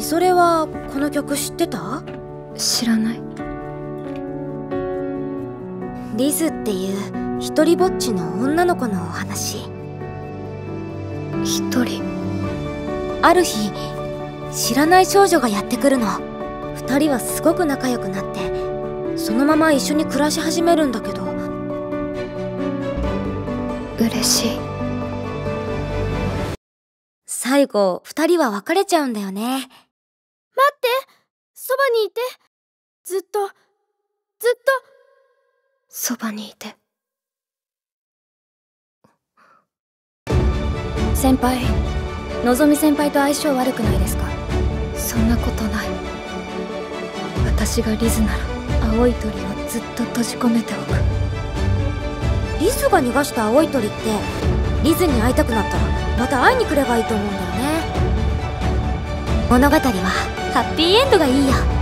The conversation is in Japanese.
みぞれはこの曲知ってた？知らない。リズっていう一人ぼっちの女の子のお話。一人？ある日知らない少女がやってくるの。二人はすごく仲良くなってそのまま一緒に暮らし始めるんだけど。嬉しい。最後二人は別れちゃうんだよねばにいて。ずっと。ずっと。そばにいて。先輩。のぞみ先輩と相性悪くないですか？そんなことない。私がリズなら青い鳥をずっと閉じ込めておく。リズが逃がした青い鳥ってリズに会いたくなったらまた会いに来ればいいと思うんだよね。物語はハッピーエンドがいいや。